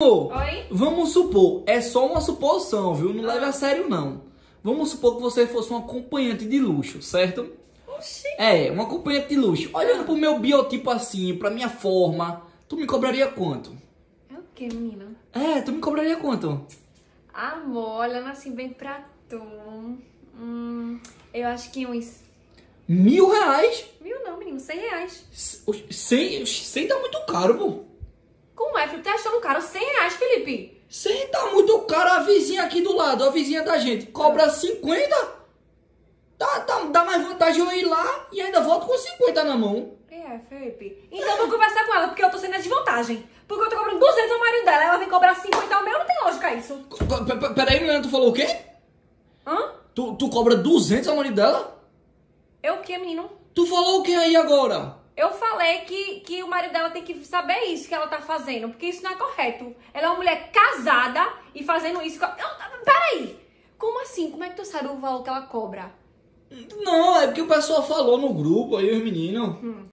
Oi? Vamos supor, é só uma suposição, viu? Não leve a sério, não. Vamos supor que você fosse um acompanhante de luxo, certo? Oxi. É, um acompanhante de luxo. Olhando pro meu biotipo assim, pra minha forma, tu me cobraria quanto? É o que, menina? É, tu me cobraria quanto? Amor, olhando assim bem pra tu. Hum, eu acho que uns. Mil reais? Mil não, menino, cem reais. Cem, cem tá muito caro, pô. É, Felipe? Tá achando caro? Cem reais, Felipe? Cem tá muito caro. A vizinha aqui do lado, a vizinha da gente, cobra 50? Tá, tá, dá mais vantagem eu ir lá e ainda volto com 50 na mão. É, Felipe. Então vou conversar com ela, porque eu tô sendo a desvantagem. Porque eu tô cobrando 200 ao marido dela, ela vem cobrar 50 ao meu, não tem lógica isso. P- Peraí, menina, tu falou o quê? Hã? Tu, tu cobra 200 a marido dela? Eu o que, menino? Tu falou o que aí agora? Eu falei que, que o marido dela tem que saber isso que ela tá fazendo, porque isso não é correto. Ela é uma mulher casada e fazendo isso. Não, peraí! Como assim? Como é que tu sabe o valor que ela cobra? Não, é porque o pessoal falou no grupo aí, os meninos.